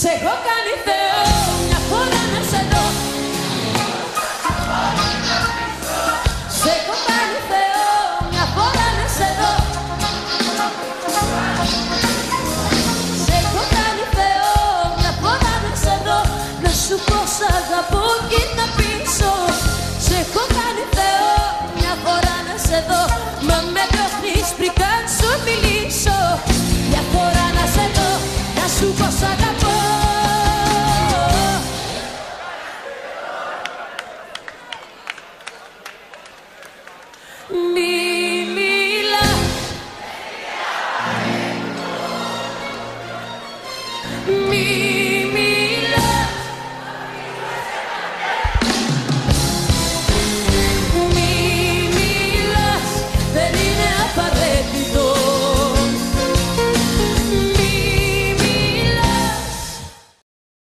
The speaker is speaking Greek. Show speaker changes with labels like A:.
A: Σε έχω κάνει Θεό μια φορά να σε δω. Σε έχω κάνει Θεό μια φορά να σε δω. Σε έχω κάνει Θεό μια φορά να σε δω. Να σου πω σ' αγαπώ κοίτα πίσω Σε έχω κάνει Θεό μια φορά να σε δω. Μα με διώχνεις πριν καν σου μιλήσω. Μια φορά να σε δω να σου πω σ' αγαπώ. Mi Mila.